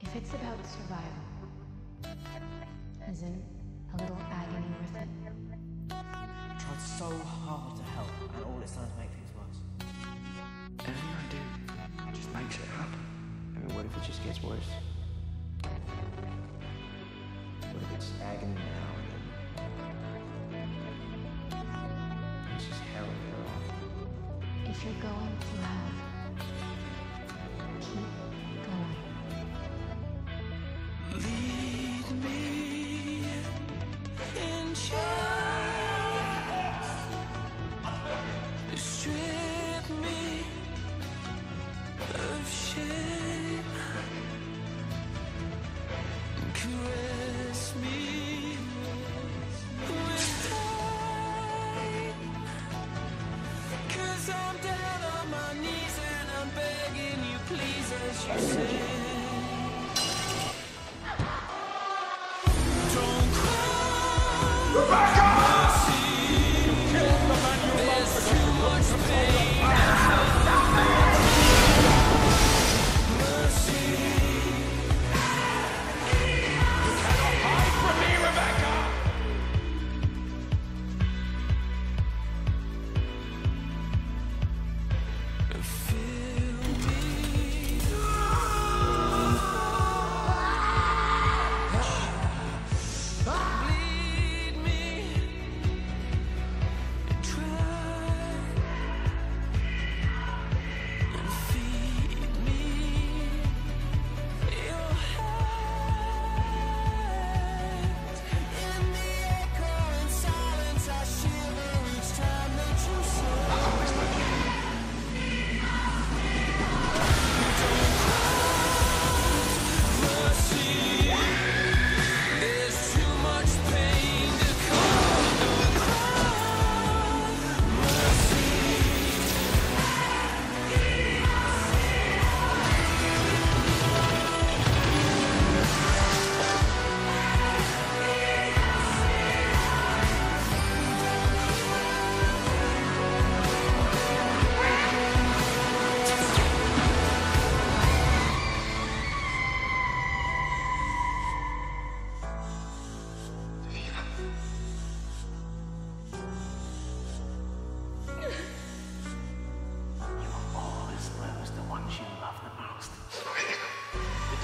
If it's about survival, as in a little agony with it, I Tried so hard to help, and all it's done is make things worse. Anything I do just makes it happen. I mean, what if it just gets worse? What if it's agony now and then it's just hell thereafter? if you're going to hell, Strip me of shame. Caress me with pain. Cause I'm down on my knees and I'm begging you, please, as you say.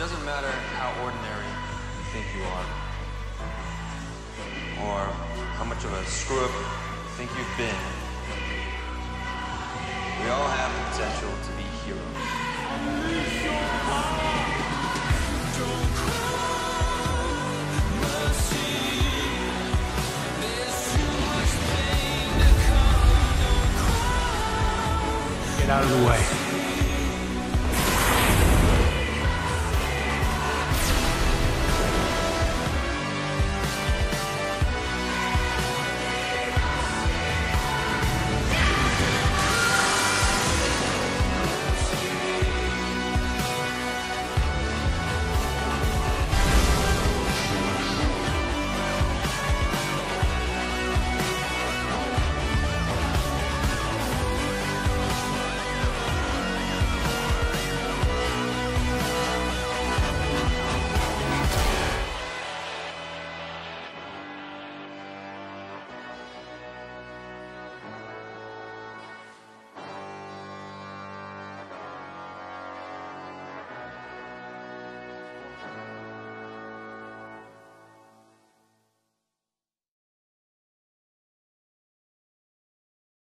Doesn't matter how ordinary you think you are, or how much of a screw up you think you've been. We all have the potential to be heroes. Get out of the way.